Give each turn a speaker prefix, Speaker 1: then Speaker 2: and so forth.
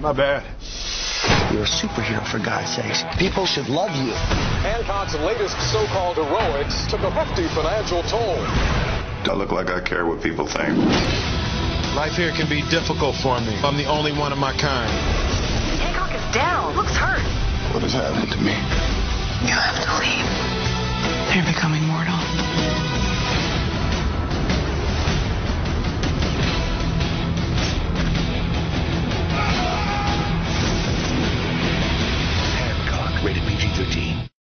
Speaker 1: My bad.
Speaker 2: You're a superhero, for God's sakes. People should love you.
Speaker 3: Hancock's latest so-called heroics took a hefty financial toll.
Speaker 4: I look like I care what people think.
Speaker 1: Life here can be difficult for me. I'm the only one of my kind.
Speaker 5: Hancock is down. Looks hurt.
Speaker 4: What has happened to me?
Speaker 5: You have to leave. You're becoming mortal.
Speaker 2: Rated PG-13.